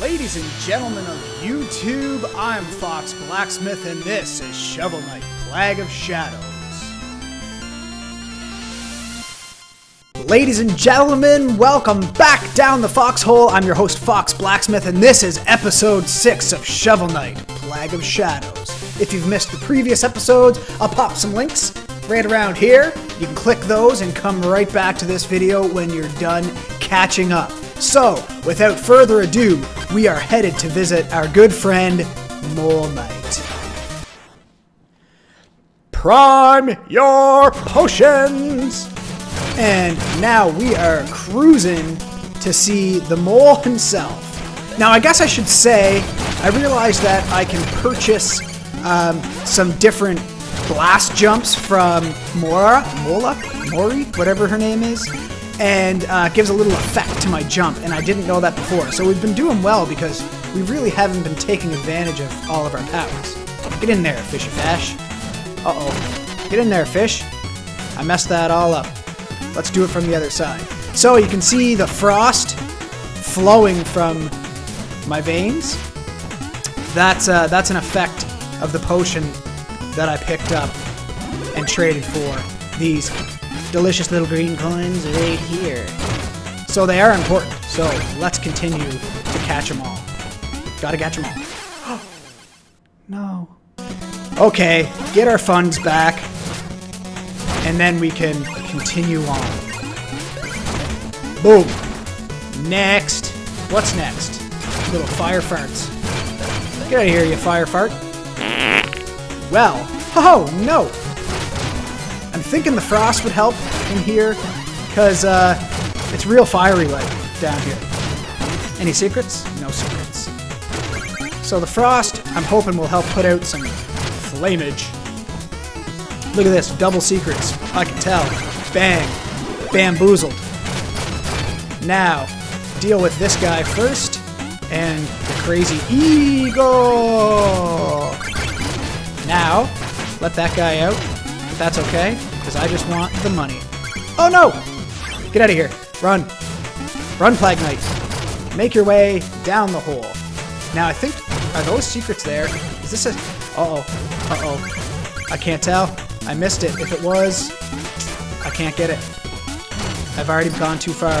Ladies and gentlemen of YouTube, I'm Fox Blacksmith, and this is Shovel Knight Plague of Shadows. Ladies and gentlemen, welcome back down the foxhole. I'm your host, Fox Blacksmith, and this is episode 6 of Shovel Knight Plague of Shadows. If you've missed the previous episodes, I'll pop some links right around here. You can click those and come right back to this video when you're done catching up. So, without further ado, we are headed to visit our good friend, Mole Knight. Prime your potions! And now we are cruising to see the mole himself. Now, I guess I should say, I realized that I can purchase um, some different blast jumps from Mora, Mola, Mori, whatever her name is, and uh, gives a little effect to my jump, and I didn't know that before. So we've been doing well because we really haven't been taking advantage of all of our powers. Get in there, fishy fash. Uh-oh. Get in there, fish. I messed that all up. Let's do it from the other side. So you can see the frost flowing from my veins. That's, uh, that's an effect of the potion that I picked up and traded for these delicious little green coins right here. So they are important. So let's continue to catch them all. Gotta catch them all. no. Okay, get our funds back. And then we can continue on. Boom. Next. What's next? Little fire farts. Get out of here, you fire fart. Well, oh no! I'm thinking the frost would help in here, because uh, it's real fiery like down here. Any secrets? No secrets. So the frost, I'm hoping will help put out some flamage. Look at this, double secrets. I can tell. Bang. Bamboozled. Now, deal with this guy first, and the crazy eagle. Now, let that guy out, that's okay, because I just want the money. Oh no! Get out of here. Run. Run, Plague Knight. Make your way down the hole. Now, I think, are those secrets there? Is this a... Uh-oh. Uh-oh. I can't tell. I missed it. If it was, I can't get it. I've already gone too far.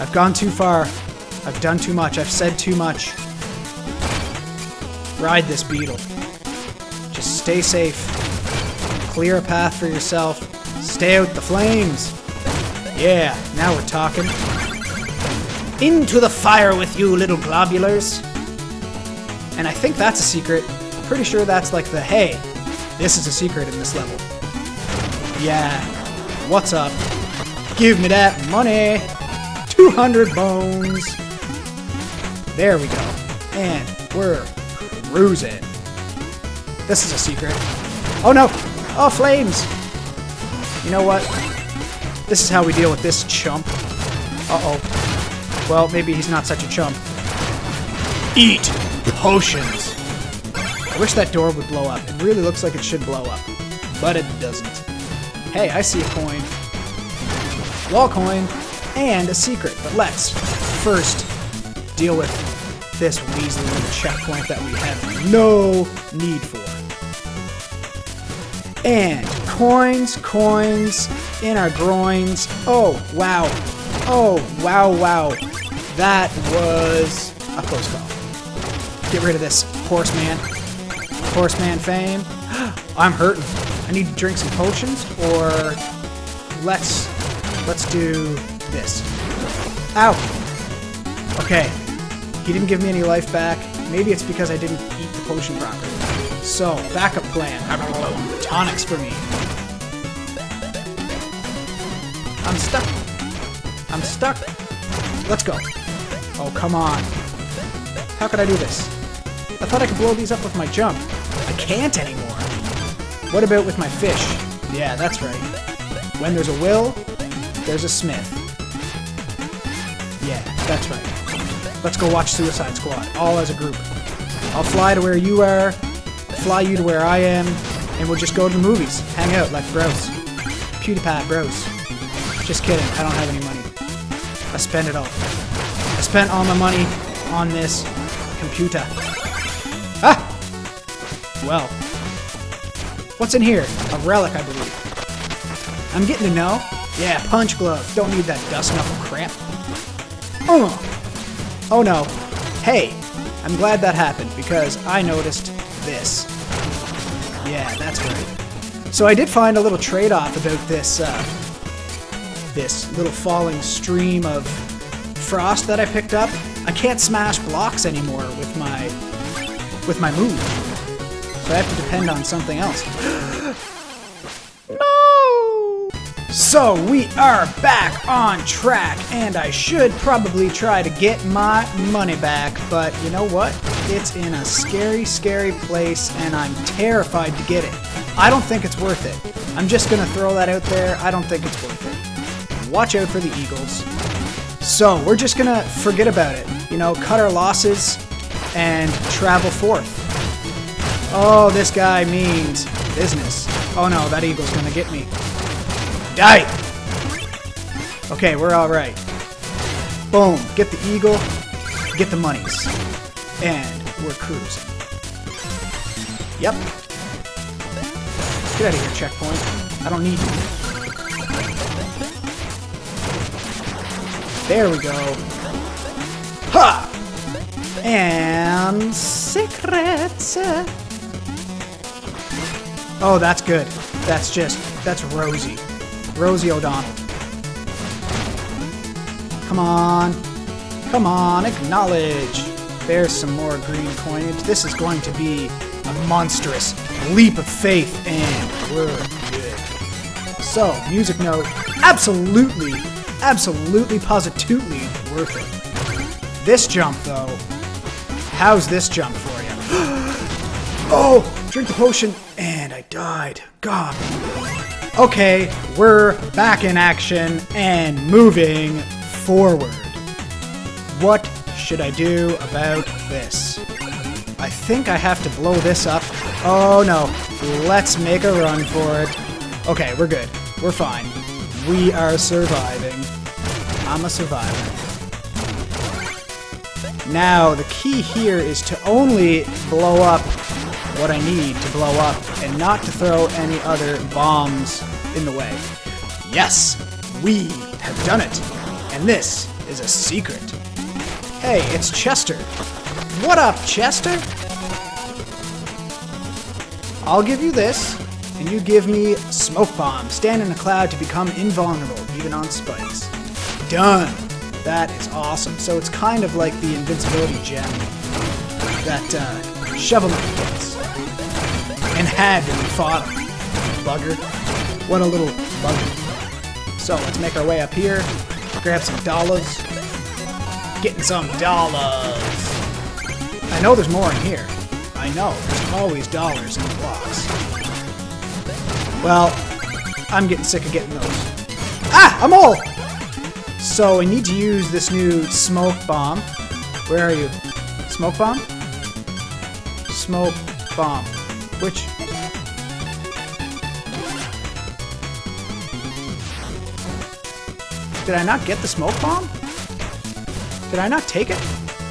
I've gone too far. I've done too much. I've said too much. Ride this beetle. Just stay safe. Clear a path for yourself. Stay out the flames. Yeah, now we're talking. Into the fire with you, little globulars. And I think that's a secret. Pretty sure that's like the, hey, this is a secret in this level. Yeah. What's up? Give me that money. 200 bones. There we go. And we're cruising. This is a secret. Oh no! Oh, flames! You know what? This is how we deal with this chump. Uh-oh. Well, maybe he's not such a chump. Eat potions! I wish that door would blow up. It really looks like it should blow up. But it doesn't. Hey, I see a coin. Wall coin. And a secret. But let's first deal with this Weasley little checkpoint that we have no need for. And coins, coins in our groins. Oh, wow. Oh, wow, wow. That was a close call. Get rid of this horseman. Horseman fame. I'm hurting. I need to drink some potions, or let's let's do this. Ow. Okay. He didn't give me any life back. Maybe it's because I didn't eat the potion properly. So, backup plan. Tonics for me. I'm stuck. I'm stuck. Let's go. Oh, come on. How could I do this? I thought I could blow these up with my jump. I can't anymore. What about with my fish? Yeah, that's right. When there's a will, there's a smith. Yeah, that's right. Let's go watch Suicide Squad, all as a group. I'll fly to where you are, fly you to where I am, and we'll just go to the movies, hang out like bros. PewDiePie bros. Just kidding, I don't have any money. I spend it all. I spent all my money on this computer. Ah! Well. What's in here? A relic, I believe. I'm getting to know. Yeah, punch glove. Don't need that dust knuckle crap. Oh. Oh no. Hey, I'm glad that happened because I noticed this. Yeah, that's right. So I did find a little trade-off about this, uh, this little falling stream of frost that I picked up. I can't smash blocks anymore with my, with my move. So I have to depend on something else. So we are back on track, and I should probably try to get my money back, but you know what? It's in a scary, scary place, and I'm terrified to get it. I don't think it's worth it. I'm just gonna throw that out there. I don't think it's worth it. Watch out for the Eagles. So we're just gonna forget about it. You know, cut our losses and travel forth. Oh, this guy means business. Oh no, that Eagle's gonna get me. Die! Okay, we're alright. Boom. Get the eagle, get the monies. And we're cruising. Yep. Get out of here, checkpoint. I don't need you. There we go. Ha! And secrets. Oh, that's good. That's just, that's rosy. Rosie O'Donnell. Come on. Come on, acknowledge. There's some more green coinage. This is going to be a monstrous leap of faith, and we're good. So, music note, absolutely, absolutely, positively worth it. This jump, though, how's this jump for you? oh, drink the potion, and I died. God okay, we're back in action and moving forward. What should I do about this? I think I have to blow this up. Oh no, let's make a run for it. Okay, we're good. We're fine. We are surviving. I'm a survivor. Now, the key here is to only blow up what I need to blow up and not to throw any other bombs in the way. Yes, we have done it. And this is a secret. Hey, it's Chester. What up, Chester? I'll give you this, and you give me Smoke Bomb. Stand in a cloud to become invulnerable, even on spikes. Done. That is awesome. So it's kind of like the invincibility gem that uh, Shovel gets and had when we fought him. Bugger. What a little bugger. So let's make our way up here, grab some dollars. Getting some dollars. I know there's more in here. I know, there's always dollars in the blocks. Well, I'm getting sick of getting those. Ah! I'm all! So I need to use this new smoke bomb. Where are you? Smoke bomb? Smoke bomb. Which... Did I not get the smoke bomb? Did I not take it?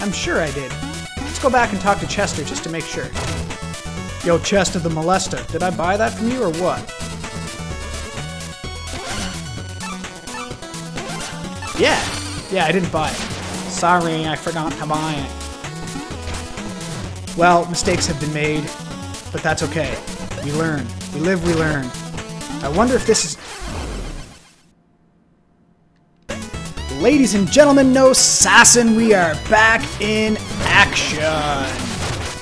I'm sure I did. Let's go back and talk to Chester just to make sure. Yo, Chester the Molester, did I buy that from you or what? Yeah. Yeah, I didn't buy it. Sorry, I forgot to buy it. Well, mistakes have been made but that's okay. We learn. We live, we learn. I wonder if this is... Ladies and gentlemen, no sassin, we are back in action.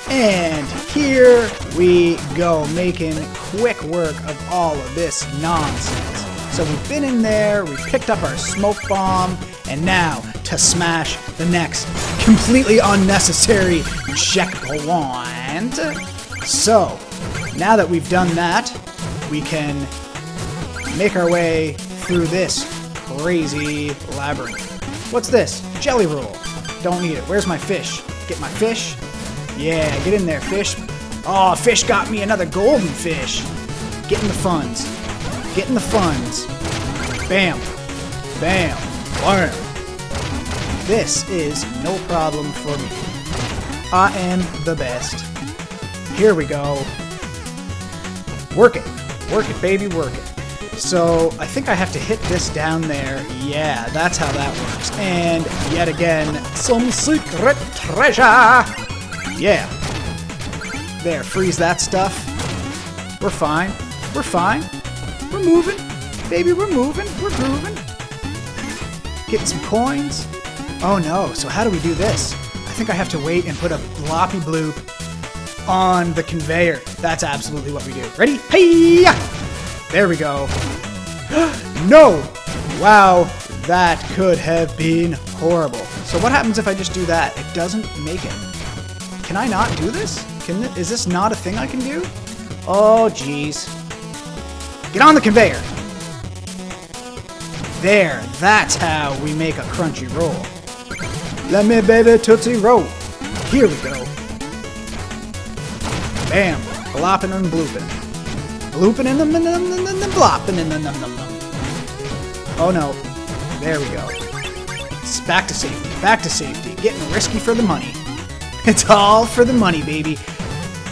And here we go, making quick work of all of this nonsense. So we've been in there, we picked up our smoke bomb, and now to smash the next completely unnecessary checkpoint. So, now that we've done that, we can make our way through this crazy labyrinth. What's this? Jelly roll. Don't need it. Where's my fish? Get my fish? Yeah, get in there, fish. Oh, fish got me another golden fish. Get in the funds. Get in the funds. Bam. Bam. Bam. This is no problem for me. I am the best. Here we go. Work it. Work it, baby, work it. So I think I have to hit this down there. Yeah, that's how that works. And yet again, some secret treasure. Yeah. There, freeze that stuff. We're fine. We're fine. We're moving. Baby, we're moving. We're grooving. Getting some coins. Oh no, so how do we do this? I think I have to wait and put a bloppy bloop on the conveyor. That's absolutely what we do. Ready? Hey! There we go. no! Wow, that could have been horrible. So what happens if I just do that? It doesn't make it. Can I not do this? Can is this not a thing I can do? Oh, jeez. Get on the conveyor. There, that's how we make a crunchy roll. Let me baby tootsie roll. Here we go. Bam, blopping and blooping. Blooping and then blopping and then Oh no, there we go. It's back to safety, back to safety. Getting risky for the money. It's all for the money, baby.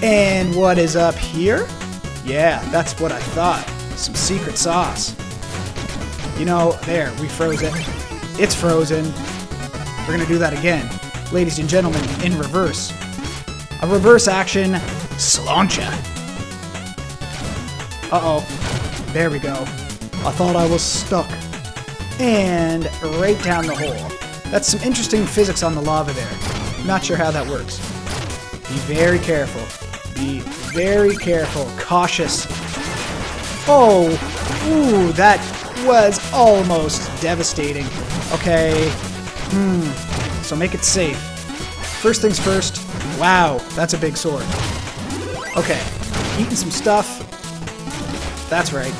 And what is up here? Yeah, that's what I thought. Some secret sauce. You know, there, we froze it. It's frozen. We're gonna do that again. Ladies and gentlemen, in reverse. A reverse action slancha. Uh-oh. There we go. I thought I was stuck. And right down the hole. That's some interesting physics on the lava there. Not sure how that works. Be very careful. Be very careful. Cautious. Oh! Ooh, that was almost devastating. Okay. Hmm. So make it safe. First things first. Wow, that's a big sword. Okay. Eating some stuff. That's right.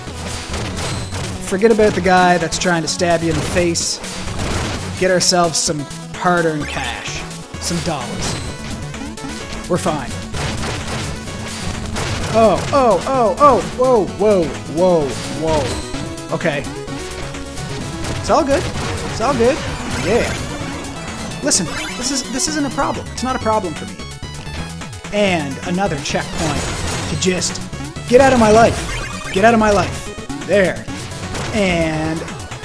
Forget about the guy that's trying to stab you in the face. Get ourselves some hard-earned cash some dollars. We're fine. Oh, oh, oh, oh, whoa, whoa, whoa, whoa. Okay. It's all good. It's all good. Yeah. Listen, this is this isn't a problem. It's not a problem for me. And another checkpoint to just get out of my life. Get out of my life. There. And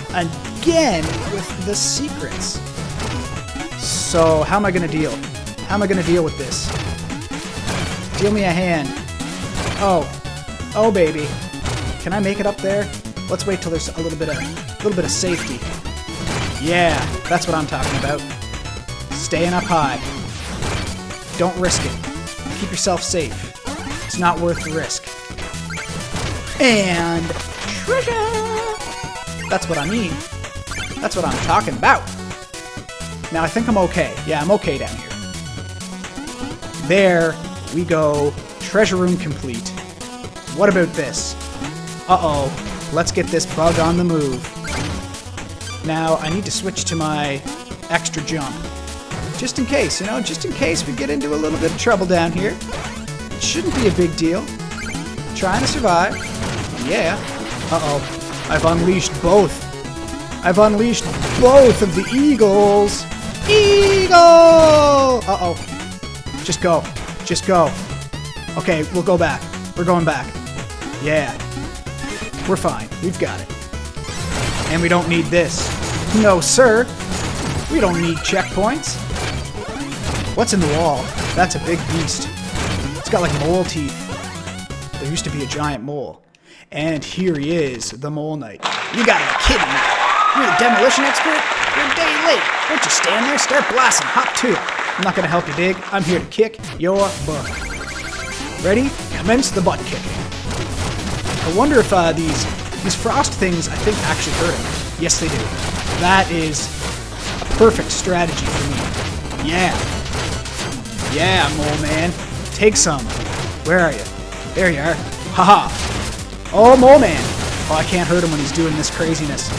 again with the secrets. So how am I going to deal? How am I going to deal with this? Deal me a hand. Oh. Oh, baby. Can I make it up there? Let's wait till there's a little bit of, a little bit of safety. Yeah, that's what I'm talking about. Staying up high. Don't risk it. Keep yourself safe. It's not worth the risk. And treasure! That's what I mean. That's what I'm talking about. Now I think I'm okay. Yeah, I'm okay down here. There we go. Treasure room complete. What about this? Uh-oh. Let's get this bug on the move. Now, I need to switch to my extra jump. Just in case, you know, just in case we get into a little bit of trouble down here. It shouldn't be a big deal. Trying to survive. Yeah. Uh-oh. I've unleashed both. I've unleashed both of the eagles. Eagle! Uh-oh. Just go. Just go. Okay, we'll go back. We're going back. Yeah. We're fine. We've got it. And we don't need this. No, sir. We don't need checkpoints. What's in the wall? That's a big beast. It's got like mole teeth. There used to be a giant mole. And here he is, the Mole Knight. You gotta be kidding me. You're a demolition expert? You're a day late. Don't you stand there, start blasting. Hop to it. I'm not to help you dig. I'm here to kick your butt. Ready? Commence the butt kicking. I wonder if uh, these these frost things, I think, actually hurt him. Yes, they do. That is a perfect strategy for me. Yeah. Yeah, mole man. Take some. Where are you? There you are. Haha. -ha. Oh, mole man. Oh, I can't hurt him when he's doing this craziness.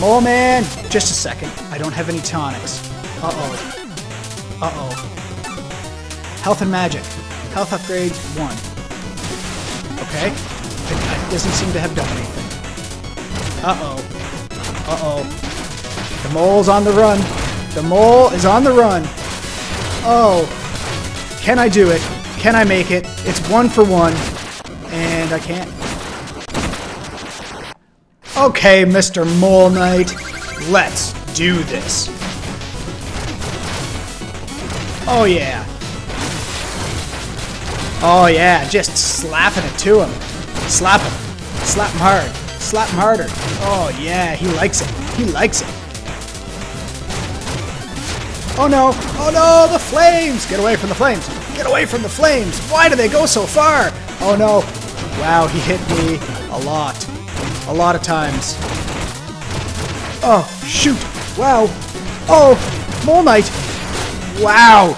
Mole man! Just a second. I don't have any tonics. Uh-oh. Uh-oh. Health and magic. Health upgrade 1. Okay. It, doesn't seem to have done anything. Uh-oh. Uh-oh. The mole's on the run. The mole is on the run. Oh. Can I do it? Can I make it? It's one for one. And I can't. Okay, Mr. Mole Knight. Let's do this. Oh, yeah. Oh, yeah. Just slapping it to him. Slap him. Slap him hard. Slap him harder. Oh, yeah. He likes it. He likes it. Oh, no. Oh, no. The flames. Get away from the flames. Get away from the flames. Why do they go so far? Oh, no. Wow, he hit me a lot. A lot of times. Oh, shoot. Wow. Oh, Mole Knight. Wow.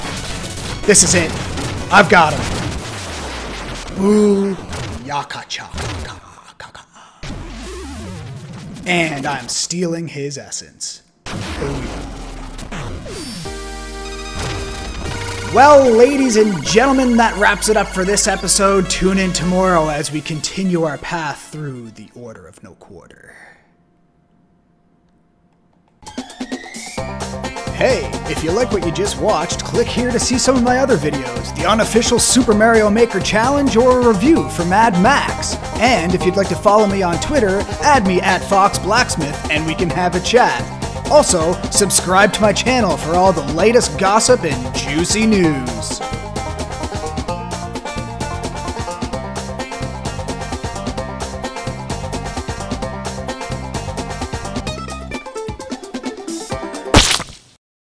This is it. I've got him. Boo. Yaka chaka. And I'm stealing his essence. Well, ladies and gentlemen, that wraps it up for this episode. Tune in tomorrow as we continue our path through the Order of No Quarter. Hey, if you like what you just watched, click here to see some of my other videos, the unofficial Super Mario Maker Challenge or a review for Mad Max. And if you'd like to follow me on Twitter, add me at Fox Blacksmith and we can have a chat. Also, subscribe to my channel for all the latest gossip and juicy news.